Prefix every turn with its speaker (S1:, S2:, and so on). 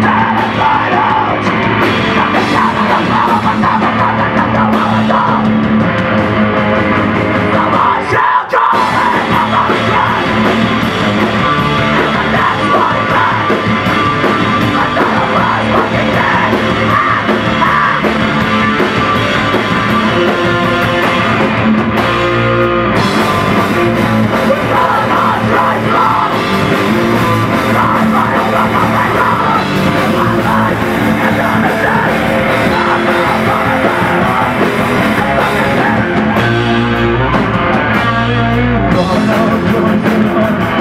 S1: Terrified I no, no, no,